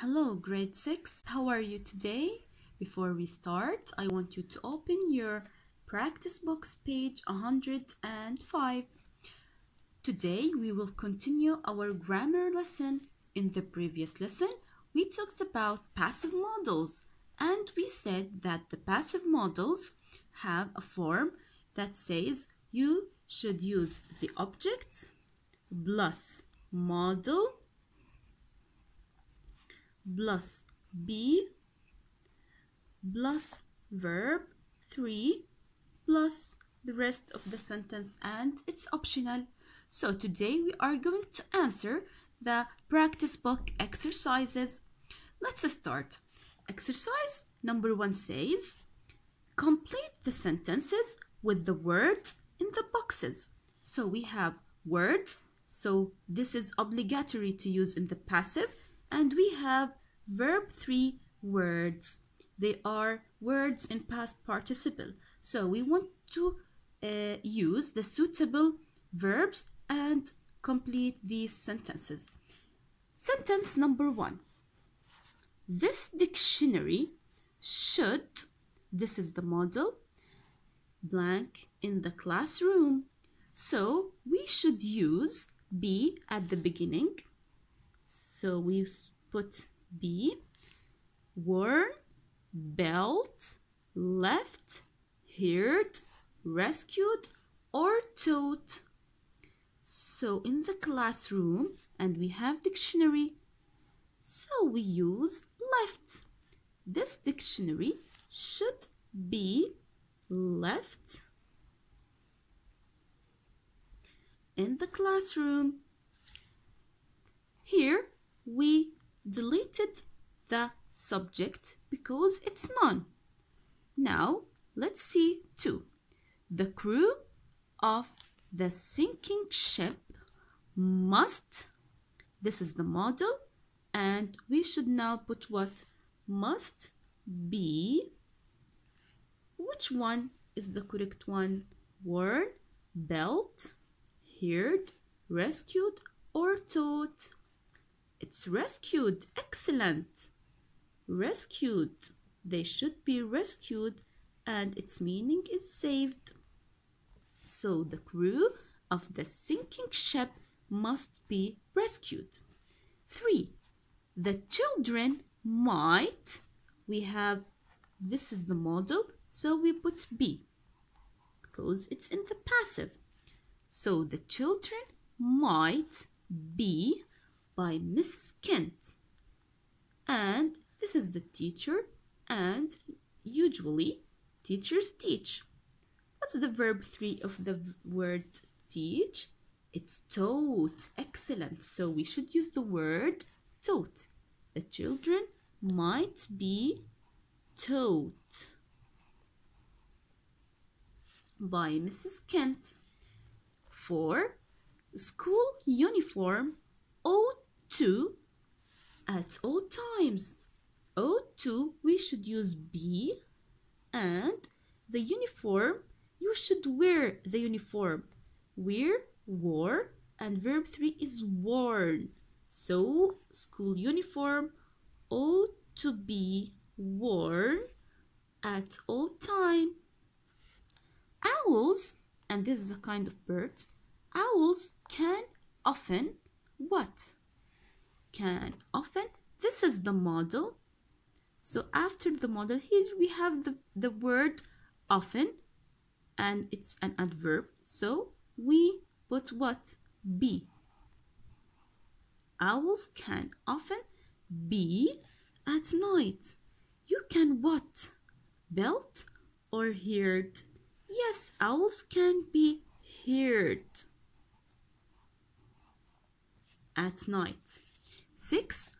Hello, grade 6. How are you today? Before we start, I want you to open your practice books page 105. Today, we will continue our grammar lesson. In the previous lesson, we talked about passive models and we said that the passive models have a form that says you should use the object plus model plus be plus verb 3 plus the rest of the sentence and it's optional. So today we are going to answer the practice book exercises. Let's start. Exercise number one says complete the sentences with the words in the boxes. So we have words. So this is obligatory to use in the passive and we have verb 3 words. They are words in past participle. So we want to uh, use the suitable verbs and complete these sentences. Sentence number one. This dictionary should, this is the model, blank in the classroom. So we should use be at the beginning. So we put be, worn, belt, left, heard, rescued, or taught. So in the classroom, and we have dictionary, so we use left. This dictionary should be left in the classroom. Here we deleted the subject because it's none. Now let's see two. The crew of the sinking ship must, this is the model, and we should now put what must be. Which one is the correct one? Worn, belt, heard, rescued, or taught? It's rescued. Excellent. Rescued. They should be rescued and its meaning is saved. So the crew of the sinking ship must be rescued. 3. The children might, we have, this is the model, so we put be because it's in the passive. So the children might be by Mrs. Kent. And this is the teacher, and usually teachers teach. What's the verb three of the word teach? It's taught. Excellent. So we should use the word taught. The children might be taught by Mrs. Kent. For school uniform ought to at all times. Ought to, we should use be and the uniform, you should wear the uniform. Wear, wore, and verb 3 is worn. So, school uniform ought to be worn at all time. Owls, and this is a kind of bird, owls can often what? Can often. This is the model. So after the model, here we have the, the word often and it's an adverb. So we put what? Be. Owls can often be at night. You can what? Belt or heard? Yes, owls can be heard at night. 6.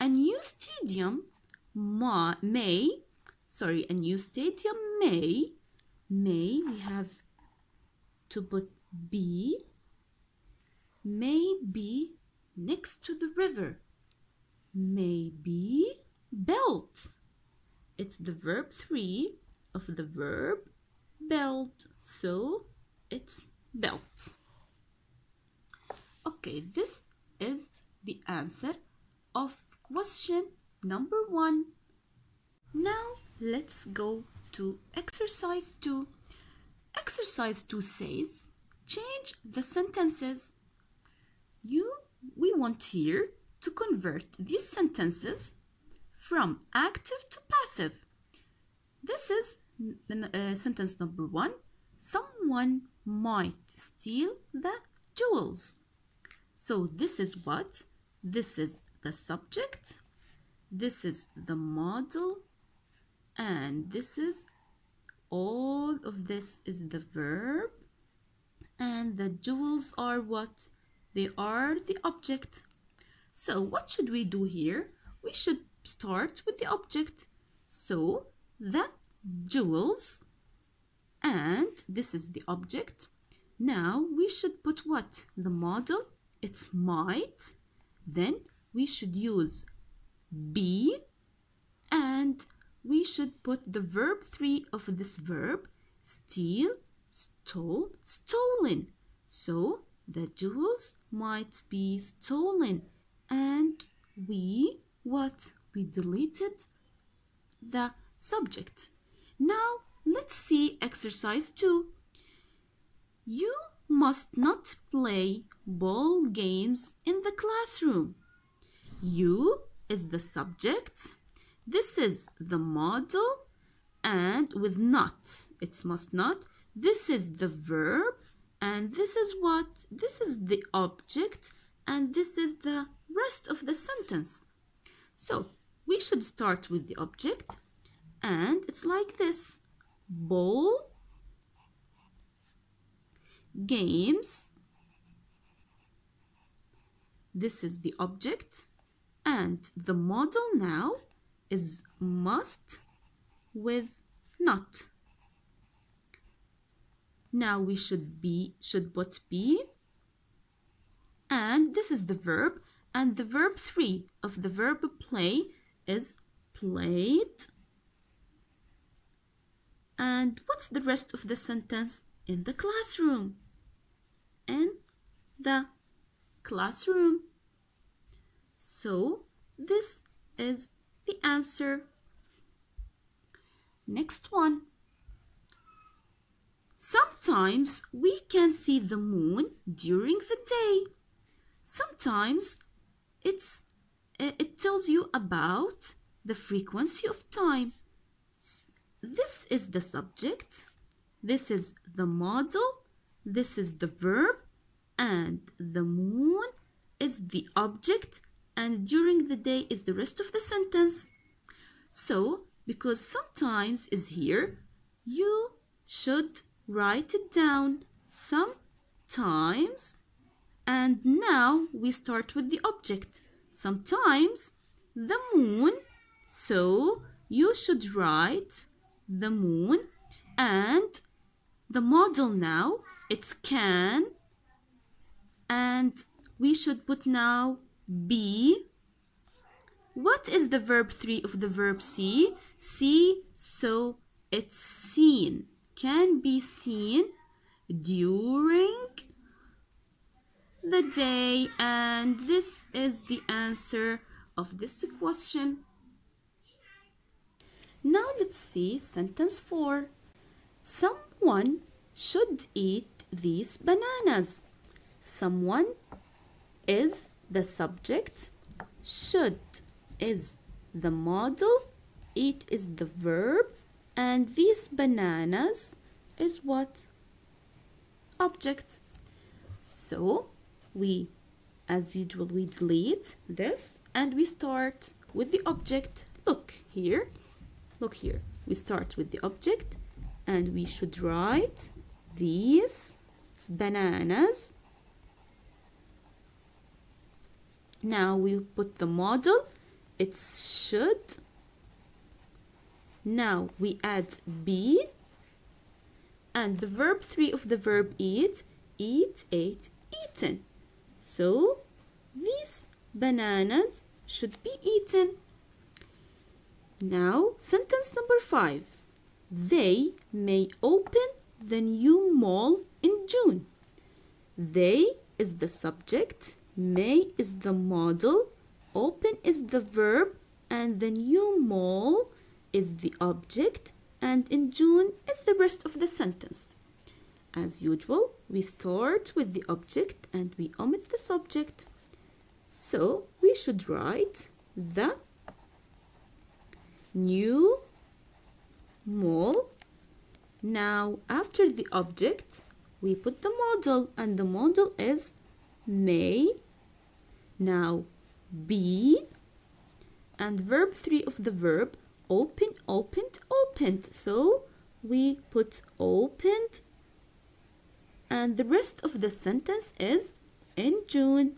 A new stadium may, sorry, a new stadium may, may, we have to put be, may be next to the river. May be built. It's the verb 3 of the verb built. So it's belt. Okay, this is the answer of question number one. Now let's go to exercise two. Exercise two says change the sentences. You, we want here to convert these sentences from active to passive. This is uh, sentence number one. Someone might steal the jewels. So this is what? This is the subject. This is the model. And this is all of this is the verb. And the jewels are what? They are the object. So what should we do here? We should start with the object. So the jewels and this is the object. Now we should put what? The model, it's might. Then we should use be and we should put the verb 3 of this verb steal, stole, stolen. So the jewels might be stolen and we what? We deleted the subject. Now let's see exercise 2. You must not play ball games in the classroom. You is the subject. This is the model and with not, it's must not. This is the verb and this is what? This is the object and this is the rest of the sentence. So we should start with the object and it's like this Bowl. games this is the object and the model now is must with not now we should be should put be and this is the verb and the verb 3 of the verb play is played and what's the rest of the sentence? In the classroom. In the classroom. So this is the answer. Next one. Sometimes we can see the moon during the day. Sometimes it's eh, it tells you about the frequency of time. This is the subject, this is the model, this is the verb, and the moon is the object, and during the day is the rest of the sentence. So, because sometimes is here, you should write it down sometimes. And now we start with the object. Sometimes the moon. So you should write the moon and the model now it's can and we should put now be. What is the verb 3 of the verb see? See so it's seen. Can be seen during the day. And this is the answer of this question. Now let's see sentence 4. Someone should eat these bananas. Someone is the subject. Should is the model. it is the verb. And these bananas is what? Object. So we, as usual, we delete this and we start with the object. Look here look here we start with the object and we should write these bananas now we put the model. It should. Now we add be. And the verb 3 of the verb eat eat ate eaten. So these bananas should be eaten. Now, sentence number five. They may open the new mall in June. They is the subject, may is the model, open is the verb, and the new mall is the object and in June is the rest of the sentence. As usual, we start with the object and we omit the subject. So we should write the new mall. Now, after the object, we put the model and the model is may. Now, be and verb 3 of the verb open, opened, opened. So we put opened and the rest of the sentence is in June.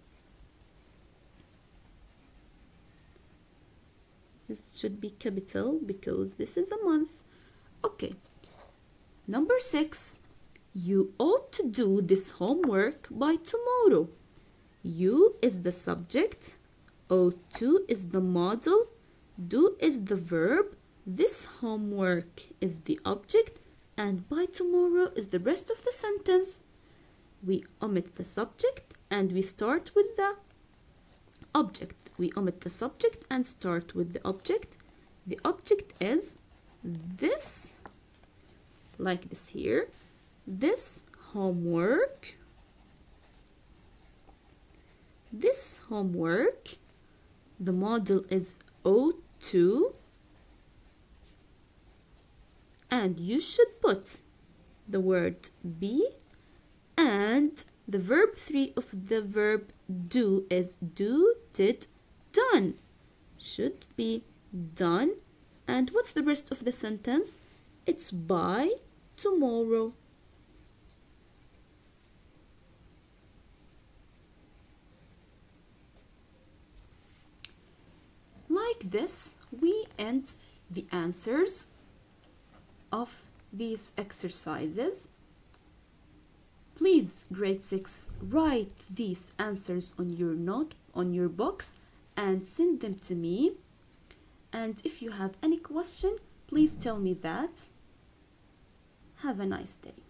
This should be capital because this is a month. Okay. Number six, you ought to do this homework by tomorrow. You is the subject, ought to is the model, do is the verb, this homework is the object, and by tomorrow is the rest of the sentence. We omit the subject and we start with the object. We omit the subject and start with the object. The object is this, like this here, this homework, this homework, the model is O2, and you should put the word be and the verb 3 of the verb do is do, did, done. Should be done. And what's the rest of the sentence? It's by tomorrow. Like this, we end the answers of these exercises. Please, grade 6, write these answers on your note, on your box, and send them to me. And if you have any question, please tell me that. Have a nice day.